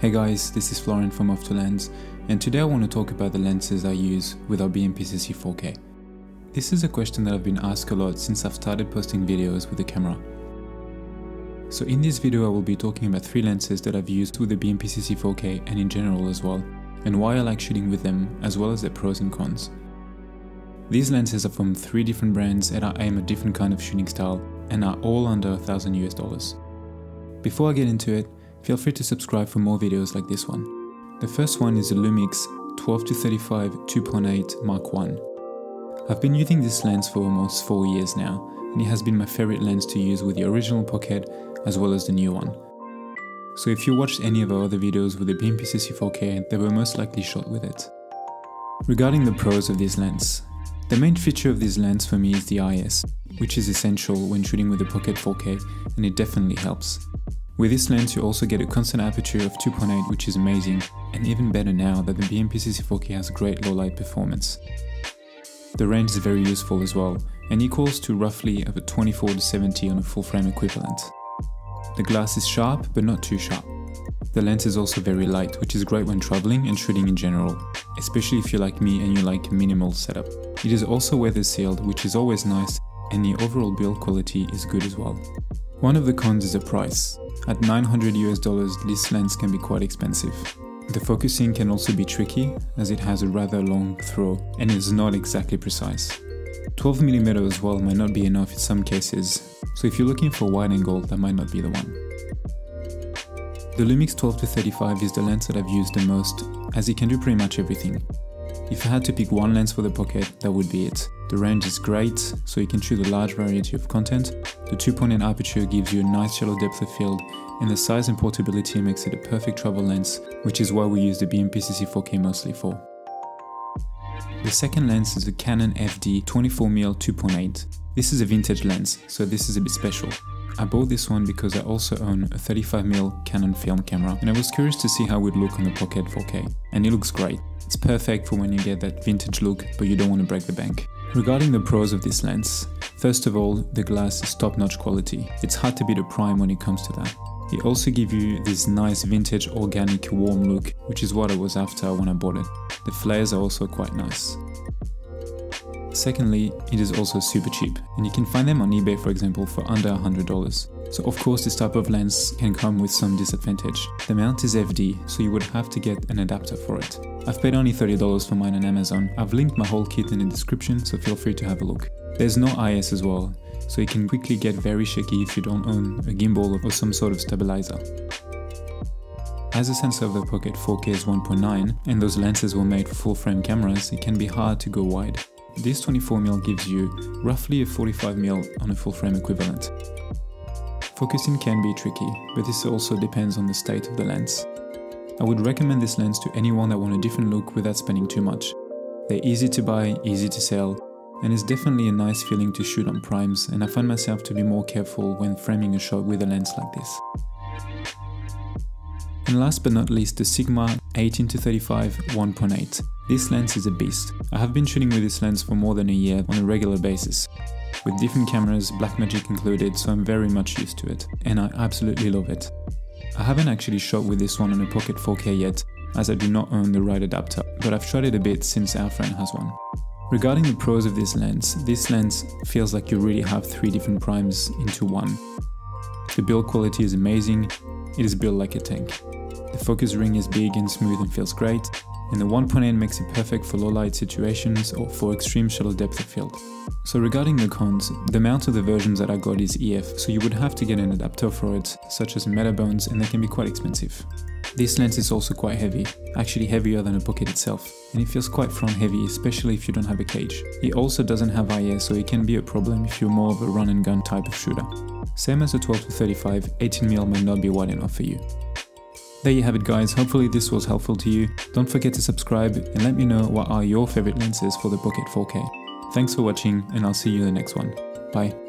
Hey guys, this is Florian from Of Two Lands, and today I want to talk about the lenses I use with our BMPCC 4K. This is a question that I've been asked a lot since I've started posting videos with the camera. So in this video I will be talking about three lenses that I've used with the BMPCC 4K and in general as well, and why I like shooting with them as well as their pros and cons. These lenses are from three different brands and I aim a different kind of shooting style and are all under 1000 US dollars. Before I get into it, feel free to subscribe for more videos like this one. The first one is the Lumix 12-35 2.8 Mark 1. I've been using this lens for almost 4 years now, and it has been my favorite lens to use with the original pocket as well as the new one. So if you watched any of our other videos with the BMPCC 4K, they were most likely shot with it. Regarding the pros of this lens, the main feature of this lens for me is the IS, which is essential when shooting with the Pocket 4K and it definitely helps. With this lens you also get a constant aperture of 2.8 which is amazing, and even better now that the BMPCC 4K has great low light performance. The range is very useful as well, and equals to roughly of a 24 to 70 on a full frame equivalent. The glass is sharp but not too sharp. The lens is also very light, which is great when traveling and shooting in general, especially if you're like me and you like minimal setup. It is also weather sealed, which is always nice, and the overall build quality is good as well. One of the cons is the price. At 900 US dollars, this lens can be quite expensive. The focusing can also be tricky, as it has a rather long throw and is not exactly precise. 12mm as well might not be enough in some cases, so if you're looking for wide angle, that might not be the one. The Lumix 12-35 is the lens that I've used the most, as it can do pretty much everything. If I had to pick one lens for the pocket, that would be it. The range is great, so you can shoot a large variety of content, the 2.8 aperture gives you a nice shallow depth of field, and the size and portability makes it a perfect travel lens, which is why we use the BMPCC 4K mostly for. The second lens is the Canon FD 24mm 2.8. This is a vintage lens, so this is a bit special. I bought this one because I also own a 35mm Canon film camera and I was curious to see how it would look on the Pocket 4K, and it looks great. It's perfect for when you get that vintage look but you don't want to break the bank. Regarding the pros of this lens, first of all, the glass is top-notch quality. It's hard to beat a prime when it comes to that. It also gives you this nice vintage organic warm look, which is what I was after when I bought it. The flares are also quite nice. Secondly, it is also super cheap, and you can find them on eBay for example for under $100. So of course this type of lens can come with some disadvantage. The mount is FD, so you would have to get an adapter for it. I've paid only $30 for mine on Amazon. I've linked my whole kit in the description, so feel free to have a look. There's no IS as well, so it can quickly get very shaky if you don't own a gimbal or some sort of stabilizer. As the sensor of the Pocket 4K is 1.9 and those lenses were made for full frame cameras, it can be hard to go wide. This 24mm gives you roughly a 45mm on a full frame equivalent. Focusing can be tricky, but this also depends on the state of the lens. I would recommend this lens to anyone that want a different look without spending too much. They're easy to buy, easy to sell, and it's definitely a nice feeling to shoot on primes and I find myself to be more careful when framing a shot with a lens like this. And last but not least the Sigma 18-35 1.8. This lens is a beast. I have been shooting with this lens for more than a year on a regular basis. With different cameras, Blackmagic included, so I'm very much used to it. And I absolutely love it. I haven't actually shot with this one on a Pocket 4K yet, as I do not own the right adapter, but I've shot it a bit since our friend has one. Regarding the pros of this lens, this lens feels like you really have three different primes into one. The build quality is amazing, it is built like a tank. The focus ring is big and smooth and feels great, and the 1.8 makes it perfect for low light situations or for extreme shallow depth of field. So regarding the cons, the mount of the versions that I got is EF, so you would have to get an adapter for it, such as Metabones, and they can be quite expensive. This lens is also quite heavy, actually heavier than a pocket itself, and it feels quite front heavy, especially if you don't have a cage. It also doesn't have IS, so it can be a problem if you're more of a run and gun type of shooter. Same as the 12-35, 18mm might not be wide enough for you. There you have it guys, hopefully this was helpful to you. Don't forget to subscribe and let me know what are your favorite lenses for the Pocket 4K. Thanks for watching and I'll see you in the next one. Bye.